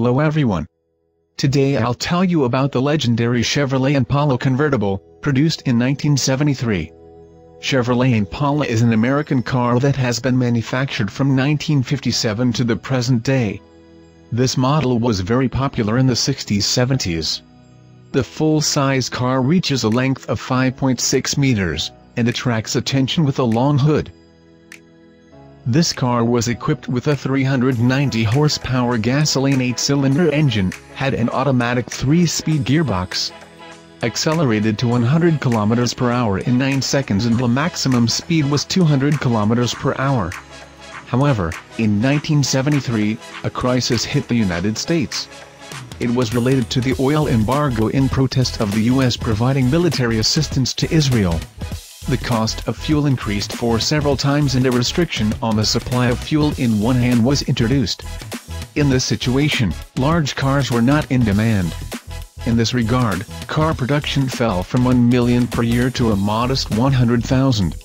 everyone. Today I'll tell you about the legendary Chevrolet Impala convertible, produced in 1973. Chevrolet Impala is an American car that has been manufactured from 1957 to the present day. This model was very popular in the 60s-70s. The full-size car reaches a length of 5.6 meters, and attracts attention with a long hood. This car was equipped with a 390 horsepower gasoline 8-cylinder engine, had an automatic 3-speed gearbox, accelerated to 100 km per hour in 9 seconds and the maximum speed was 200 km per hour. However, in 1973, a crisis hit the United States. It was related to the oil embargo in protest of the U.S. providing military assistance to Israel the cost of fuel increased for several times and a restriction on the supply of fuel in one hand was introduced. In this situation, large cars were not in demand. In this regard, car production fell from 1 million per year to a modest 100,000.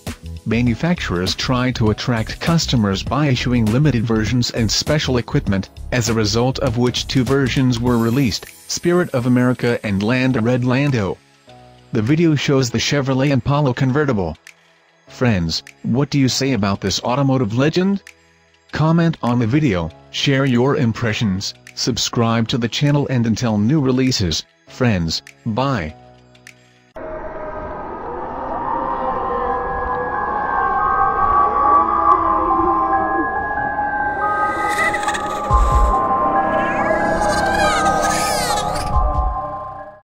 Manufacturers tried to attract customers by issuing limited versions and special equipment, as a result of which two versions were released, Spirit of America and Landau read Lando. The video shows the Chevrolet Impala convertible. Friends, what do you say about this automotive legend? Comment on the video, share your impressions, subscribe to the channel and until new releases, friends, bye.